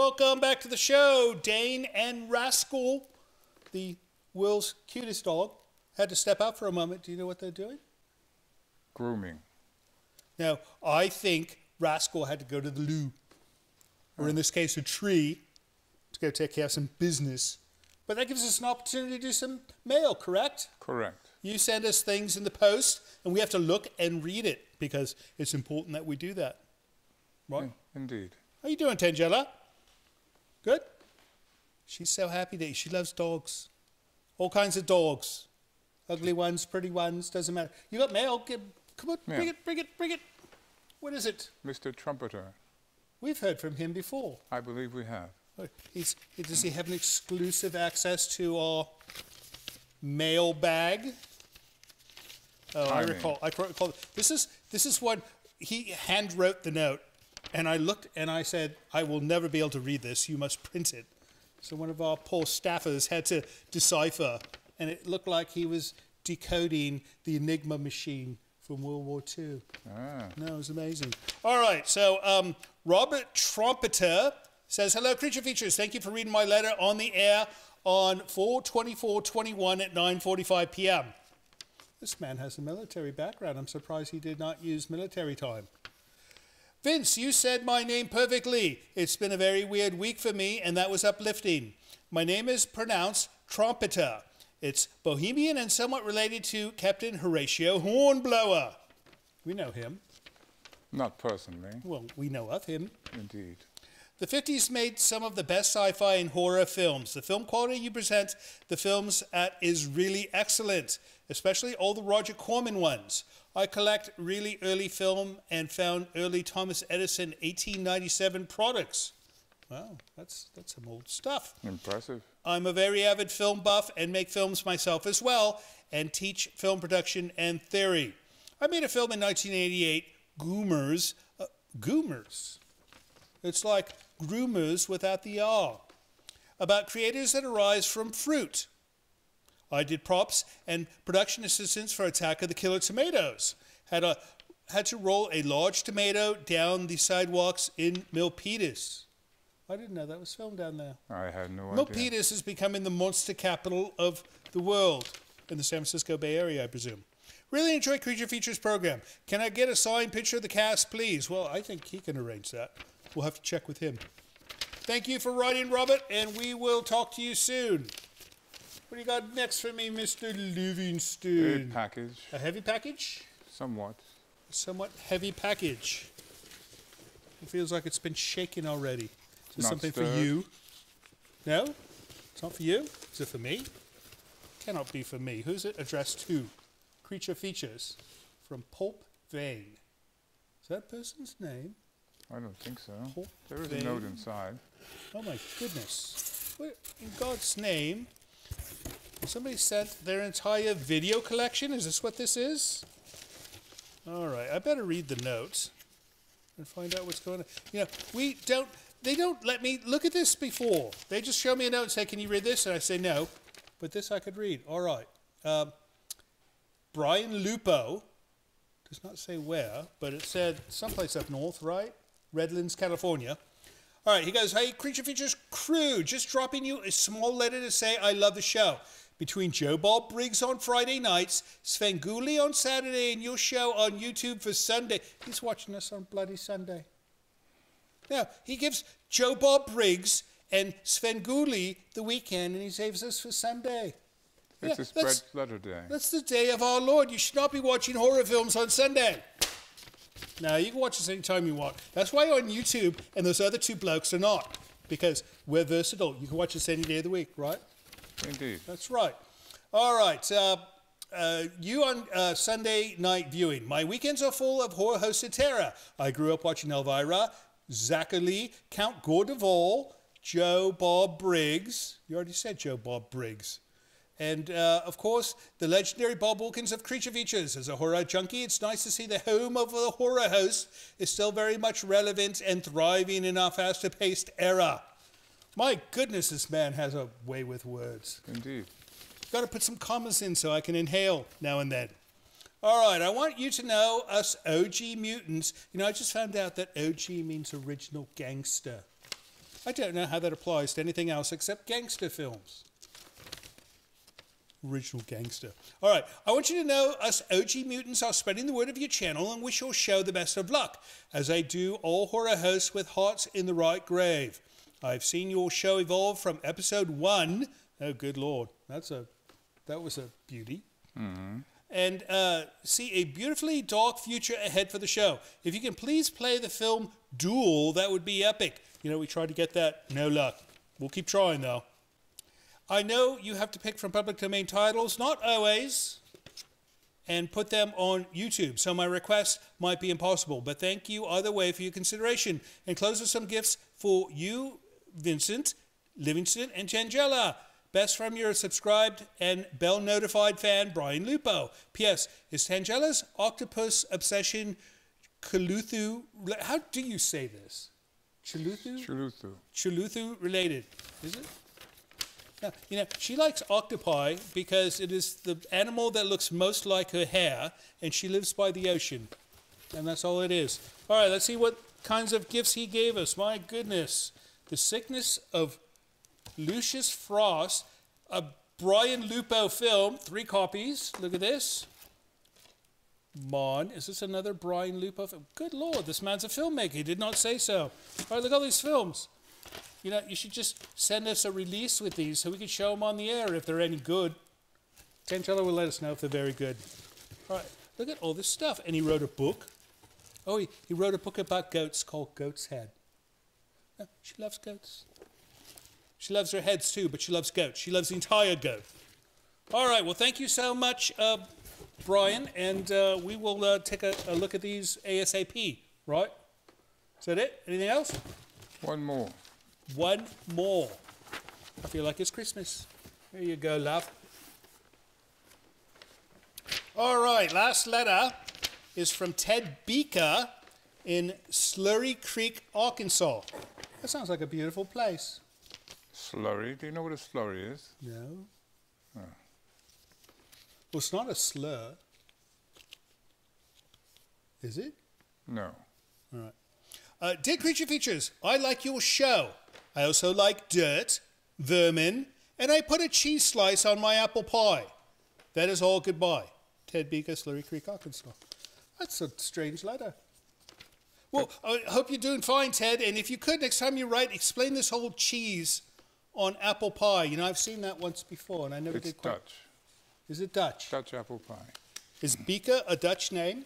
Welcome back to the show. Dane and Rascal, the world's cutest dog, had to step out for a moment. Do you know what they're doing? Grooming. Now, I think Rascal had to go to the loo, or in this case, a tree, to go take care of some business. But that gives us an opportunity to do some mail, correct? Correct. You send us things in the post, and we have to look and read it because it's important that we do that. Right? Indeed. How are you doing, Tangella? Good? She's so happy that she loves dogs. All kinds of dogs. Ugly ones, pretty ones, doesn't matter. You got mail? Give, come on, bring it, bring it, bring it. What is it? Mr. Trumpeter, We've heard from him before. I believe we have. He's, does he have an exclusive access to our mail bag? Oh, I, I mean- recall. I recall. This is this is what he hand wrote the note, and I looked and I said, "I will never be able to read this. You must print it." So one of our poor staffers had to decipher, and it looked like he was decoding the Enigma machine from World War II. Ah, No, it was amazing. All right, so um, Robert Trumpeter says, Hello, Creature Features. Thank you for reading my letter on the air on 42421 at 9.45 p.m. This man has a military background. I'm surprised he did not use military time. Vince, you said my name perfectly. It's been a very weird week for me, and that was uplifting. My name is pronounced Trumpeter. It's Bohemian and somewhat related to Captain Horatio Hornblower. We know him. not personally. Well, we know of him. Indeed. The 50s made some of the best sci fi and horror films. The film quality you present the films at is really excellent, especially all the Roger Corman ones. I collect really early film and found early Thomas Edison 1897 products. Wow, that's, that's some old stuff. Impressive. I'm a very avid film buff and make films myself as well and teach film production and theory. I made a film in 1988, Goomers. Uh, Goomers. It's like groomers without the R. About creators that arise from fruit. I did props and production assistance for Attack of the Killer Tomatoes. Had a had to roll a large tomato down the sidewalks in Milpitas. I didn't know that was filmed down there. I had no idea. Milpitas is becoming the monster capital of the world in the San Francisco Bay Area, I presume. Really enjoy Creature Features program. Can I get a signed picture of the cast, please? Well, I think he can arrange that. We'll have to check with him. Thank you for writing, Robert, and we will talk to you soon. What do you got next for me, Mr. A Livingston? package, A heavy package? somewhat. A somewhat heavy package. It feels like it's been shaken already. Is this something for you? No? It's not for you? Is it for me? Cannot be for me. Who's it addressed to? Creature Features from Pulp Vein. Is that person's name? I don't think so. There is a note inside. Oh my goodness. Where, in God's name, somebody sent their entire video collection? Is this what this is? All right, I better read the notes and find out what's going on. You know, we don't, they don't let me look at this before. They just show me a note and say, Can you read this? And I say, No, but this I could read. All right. Um, Brian Lupo does not say where, but it said someplace up north, right? Redlands, California. All right, he goes, Hey, Creature Features crew, just dropping you a small letter to say I love the show. Between Joe Bob Briggs on Friday nights, Svengoolie on Saturday, and your show on YouTube for Sunday. He's watching us on bloody Sunday. Now, he gives Joe Bob Briggs and Svengoolie the weekend, and he saves us for Sunday. It's Yeah, a spread letter day. That's the day of our Lord. You should not be watching horror films on Sunday. Now, you can watch this anytime you want. That's why you're on YouTube and those other two blokes are not, because we're versatile. You can watch this any day of the week, right? Indeed. That's right. All right. Uh, uh, you on uh, Sunday night viewing. My weekends are full of horror hosted terror. I grew up watching Elvira, Zacherley, Count Gore de Vol, Joe Bob Briggs. You already said Joe Bob Briggs. And uh, of course, the legendary Bob Wilkins of Creature Features. As a horror junkie, it's nice to see the home of the horror host is still very much relevant and thriving in our faster paced era. My goodness, this man has a way with words. Indeed. Got to put some commas in so I can inhale now and then. All right, I want you to know us OG mutants. You know, I just found out that OG means original gangster. I don't know how that applies to anything else except gangster films. Original gangster. All right, I want you to know us OG mutants are spreading the word of your channel and wish your show the best of luck, as I do all horror hosts with hearts in the right grave. I've seen your show evolve from episode one. Oh, good lord, that's a that was a beauty. And uh, see a beautifully dark future ahead for the show. If you can please play the film Duel, that would be epic. You know, we tried to get that, no luck. We'll keep trying though. I know you have to pick from public domain titles, not always, and put them on YouTube, so my request might be impossible. But thank you either way for your consideration. And close with some gifts for you, Vincent, Livingston, and Tangella. Best from your subscribed and bell notified fan, Brian Lupo. P.S. Is Tangella's octopus obsession Chuluthu? How do you say this? Chuluthu? Chuluthu. Chuluthu related, is it? Yeah, you know, she likes octopi because it is the animal that looks most like her hair, and she lives by the ocean. And that's all it is. All right, let's see what kinds of gifts he gave us. My goodness. The Sickness of Lucius Frost, a Brian Lupo film, three copies. Look at this. Mon, is this another Brian Lupo film? Good lord, this man's a filmmaker. He did not say so. All right, look at all these films. You know, you should just send us a release with these so we can show them on the air if they're any good. Tangella will let us know if they're very good. All right, look at all this stuff. And he wrote a book. Oh, he, he wrote a book about goats called Goat's Head. She loves goats. She loves her heads too, but she loves goats. She loves the entire goat. All right, well, thank you so much, uh, Brian, and uh, we will uh, take a, a look at these ASAP, right? Is that it? Anything else? One more. One more. I feel like it's Christmas. Here you go, love. All right, last letter is from Ted Beaker in Slurry Creek, Arkansas. That sounds like a beautiful place. Slurry. Do you know what a slurry is? No? Oh. Well, it's not a slur. Is it? No. All right. Uh, Dear Creature Features, I like your show. I also like dirt, vermin, and I put a cheese slice on my apple pie. That is all goodbye. Ted Beaker, Slurry Creek, Arkansas. That's a strange letter. Well, I hope you're doing fine, Ted. And if you could, next time you write, explain this whole cheese on apple pie. You know, I've seen that once before, and I never It's did quite. Dutch. Is it Dutch? Dutch apple pie. Is Beaker a Dutch name?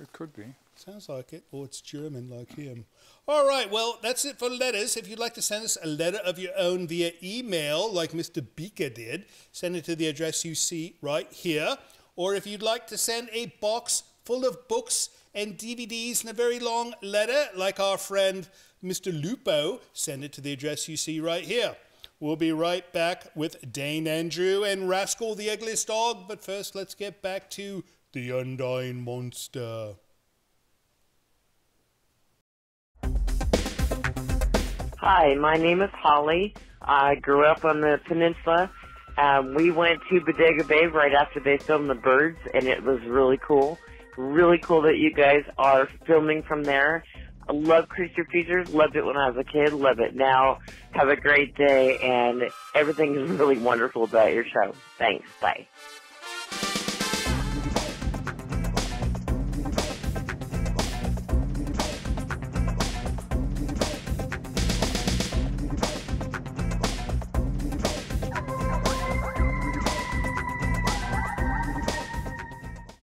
It could be. Sounds like it. Or it's German like him. All right, well, that's it for letters. If you'd like to send us a letter of your own via email, like Mr. Beaker did, send it to the address you see right here. Or if you'd like to send a box full of books and DVDs and a very long letter, like our friend Mr. Lupo, send it to the address you see right here. We'll be right back with Dane Andrew and Rascal the Ugliest Dog, but first let's get back to the Undying Monster. Hi, my name is Holly. I grew up on the peninsula. Um, we went to Bodega Bay right after they filmed The Birds, and it was really cool. Really cool that you guys are filming from there. I love Creature Features. Loved it when I was a kid. Love it now. Have a great day, and everything is really wonderful about your show. Thanks. Bye.